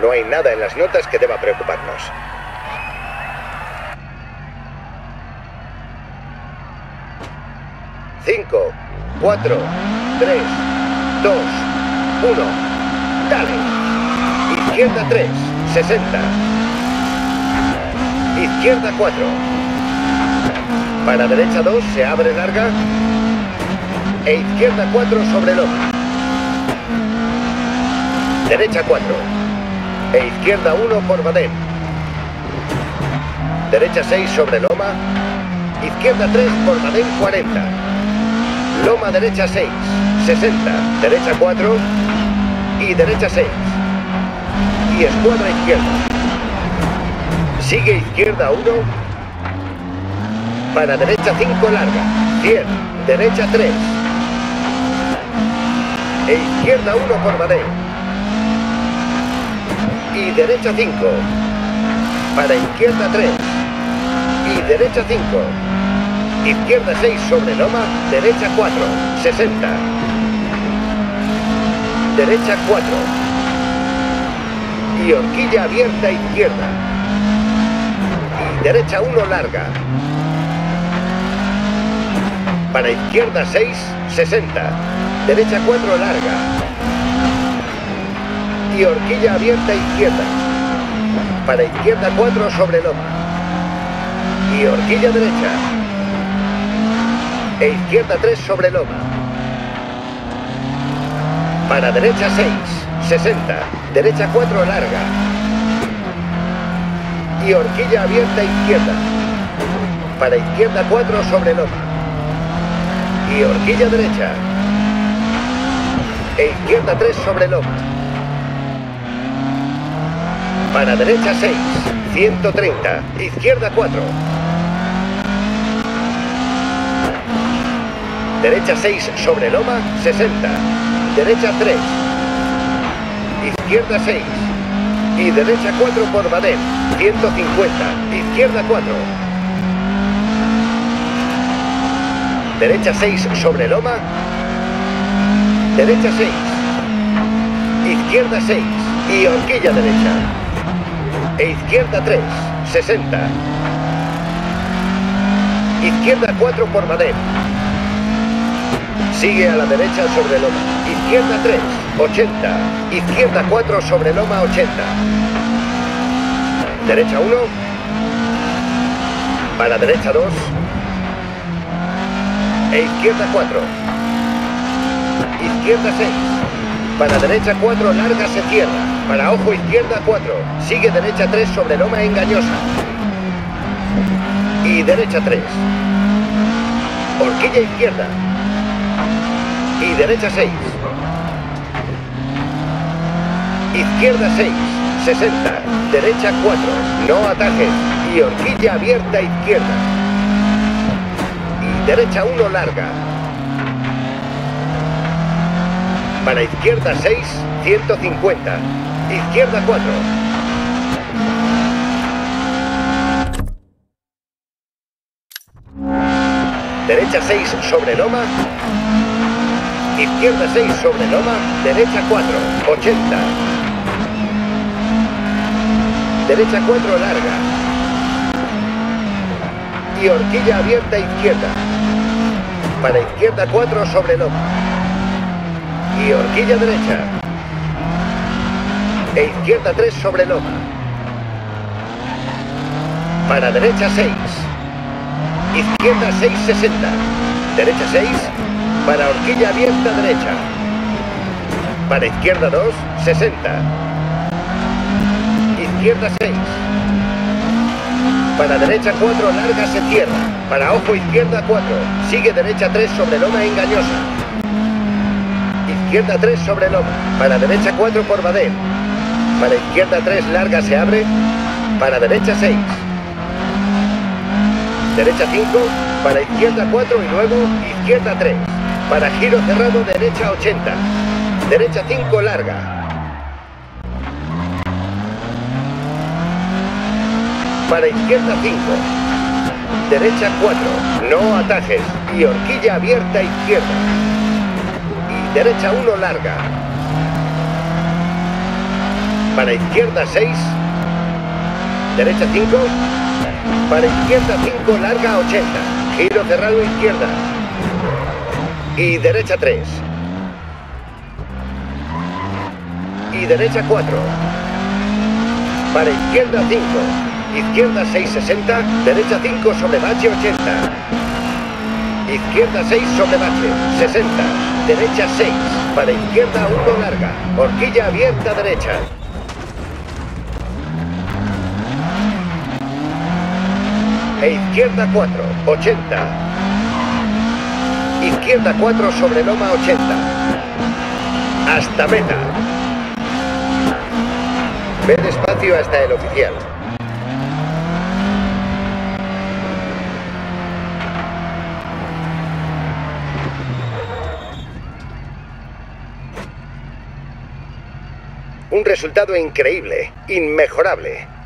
No hay nada en las notas que deba preocuparnos. Cinco, cuatro, tres, dos, uno. Dale. Izquierda 3, 60. Izquierda 4. Para derecha 2, se abre larga. E izquierda 4 sobre loma. Derecha 4. E izquierda 1 por Badén. Derecha 6 sobre loma. Izquierda 3 por Badén 40. Loma derecha 6, 60. Derecha 4 y derecha 6. Y escuadra izquierda. Sigue izquierda 1. Para derecha 5 larga. 100. Derecha 3. E izquierda 1 por Badén y derecha 5. Para izquierda 3 y derecha 5. Izquierda 6 sobre loma, derecha 4, 60. Derecha 4. Y horquilla abierta izquierda. Y derecha 1 larga. Para izquierda 6, 60. Derecha 4 larga y horquilla abierta izquierda. Para izquierda 4 sobre loma. Y horquilla derecha. E izquierda 3 sobre loma. Para derecha 6, 60. Derecha 4 larga. Y horquilla abierta izquierda. Para izquierda 4 sobre loma. Y horquilla derecha. E izquierda 3 sobre loma. Para derecha 6, 130, izquierda 4. Derecha 6 sobre loma, 60. Derecha 3. Izquierda 6. Y derecha 4 por Badén, 150. Izquierda 4. Derecha 6 sobre loma. Derecha 6. Izquierda 6. Y horquilla derecha e izquierda 3, 60. Izquierda 4 por Madrid. Sigue a la derecha sobre loma. Izquierda 3, 80. Izquierda 4 sobre loma, 80. Derecha 1. Para derecha 2. E izquierda 4. Izquierda 6. Para derecha 4, larga se cierra. Para ojo izquierda 4. Sigue derecha 3 sobre loma engañosa. Y derecha 3. Horquilla izquierda. Y derecha 6. Izquierda 6. 60. Derecha 4. No atajes. Y horquilla abierta izquierda. Y derecha 1 larga. Para izquierda 6, 150. Izquierda 4. Derecha 6 sobre loma. Izquierda 6 sobre loma. Derecha 4. 80. Derecha 4 larga. Y horquilla abierta izquierda. Para izquierda 4 sobre loma y horquilla derecha. E izquierda 3 sobre loma. Para derecha 6. Izquierda 6, 60. Derecha 6. Para horquilla abierta derecha. Para izquierda 2, 60. Izquierda 6. Para derecha 4, larga se cierra. Para ojo izquierda 4. Sigue derecha 3 sobre loma engañosa. Izquierda 3 sobre loma. Para derecha 4 por Badén. Para izquierda 3 larga se abre. Para derecha 6. Derecha 5. Para izquierda 4 y luego izquierda 3. Para giro cerrado derecha 80. Derecha 5 larga. Para izquierda 5. Derecha 4. No atajes. Y horquilla abierta izquierda. Derecha 1 larga. Para izquierda 6. Derecha 5. Para izquierda 5, larga 80. Giro cerrado izquierda. Y derecha 3. Y derecha 4. Para izquierda 5. Izquierda 660. Derecha 5 sobre bache 80. Izquierda 6 sobre bache 60. Derecha 6. Para izquierda 1 larga. Horquilla abierta derecha. E izquierda 4, 80. Izquierda 4 sobre loma 80. Hasta meta. Ve despacio hasta el oficial. Un resultado increíble, inmejorable.